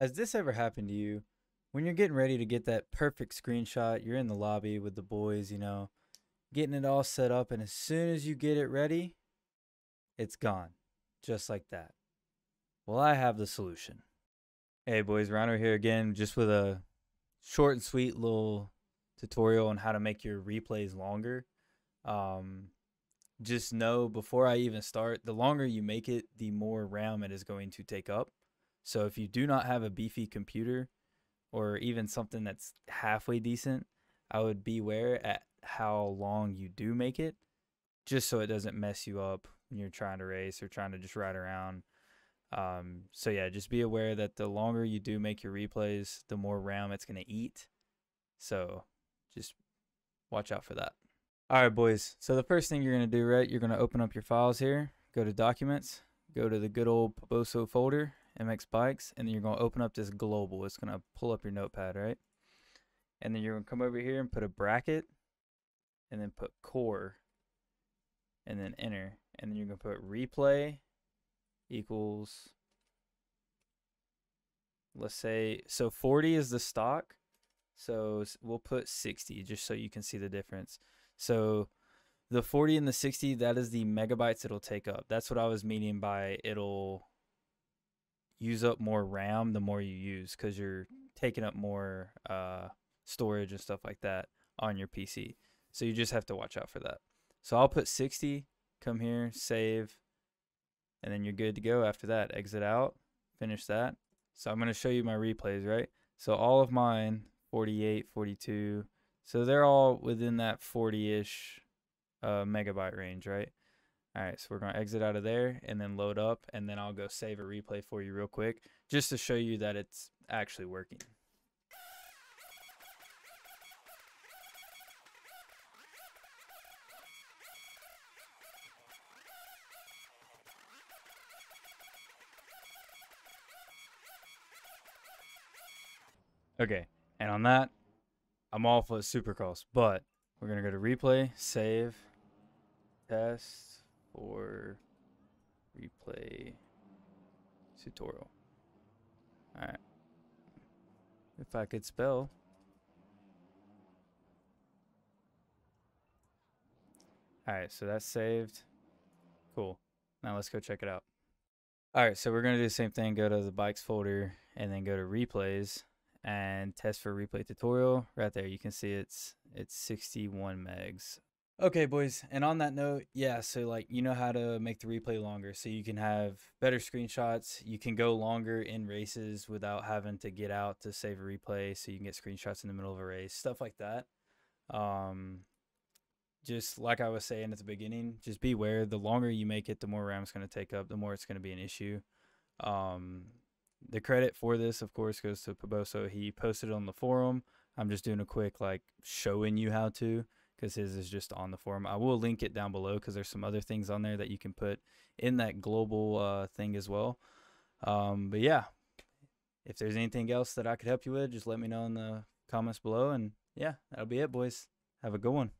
Has this ever happened to you? When you're getting ready to get that perfect screenshot, you're in the lobby with the boys, you know, getting it all set up, and as soon as you get it ready, it's gone. Just like that. Well, I have the solution. Hey boys, Ryno here again, just with a short and sweet little tutorial on how to make your replays longer. Um, just know before I even start, the longer you make it, the more RAM it is going to take up. So if you do not have a beefy computer or even something that's halfway decent, I would beware at how long you do make it, just so it doesn't mess you up when you're trying to race or trying to just ride around. Um, so yeah, just be aware that the longer you do make your replays, the more RAM it's going to eat. So just watch out for that. All right, boys. So the first thing you're going to do, right, you're going to open up your files here, go to Documents, go to the good old Piboso folder, MX Bikes, and then you're going to open up this global. It's going to pull up your notepad, right? And then you're going to come over here and put a bracket, and then put core, and then enter. And then you're going to put replay equals, let's say, so 40 is the stock. So we'll put 60 just so you can see the difference. So the 40 and the 60, that is the megabytes it'll take up. That's what I was meaning by it'll use up more RAM the more you use because you're taking up more uh, storage and stuff like that on your PC. So you just have to watch out for that. So I'll put 60, come here, save, and then you're good to go after that. Exit out, finish that. So I'm going to show you my replays, right? So all of mine, 48, 42. So they're all within that 40-ish uh, megabyte range, right? All right, so we're going to exit out of there and then load up, and then I'll go save a replay for you real quick just to show you that it's actually working. Okay, and on that, I'm all for Supercross, but we're gonna go to replay, save, test for replay tutorial. All right. If I could spell. All right, so that's saved. Cool. Now let's go check it out. All right, so we're going to do the same thing. Go to the bikes folder and then go to replays and test for replay tutorial right there you can see it's it's 61 megs okay boys and on that note yeah so like you know how to make the replay longer so you can have better screenshots you can go longer in races without having to get out to save a replay so you can get screenshots in the middle of a race stuff like that um just like i was saying at the beginning just beware the longer you make it the more ram it's going to take up the more it's going to be an issue um the credit for this, of course, goes to Piboso. He posted it on the forum. I'm just doing a quick like showing you how to because his is just on the forum. I will link it down below because there's some other things on there that you can put in that global uh, thing as well. Um, but yeah, if there's anything else that I could help you with, just let me know in the comments below. And yeah, that'll be it, boys. Have a good one.